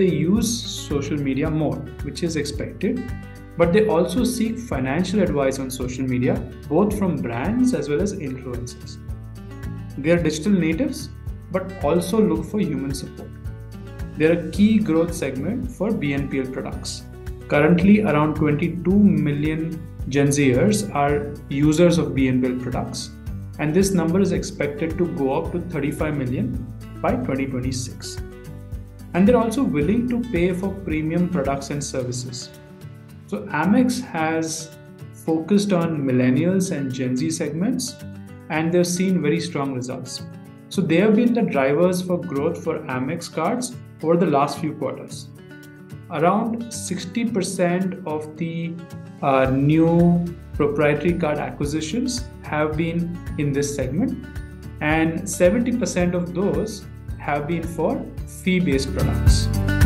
they use social media more, which is expected. But they also seek financial advice on social media, both from brands as well as influencers. They are digital natives, but also look for human support. They're a key growth segment for BNPL products. Currently, around 22 million Gen Zers are users of BNPL products, and this number is expected to go up to 35 million by 2026. And they're also willing to pay for premium products and services. So, Amex has focused on millennials and Gen Z segments, and they've seen very strong results. So, they have been the drivers for growth for Amex cards over the last few quarters. Around 60% of the uh, new proprietary card acquisitions have been in this segment, and 70% of those have been for fee based products.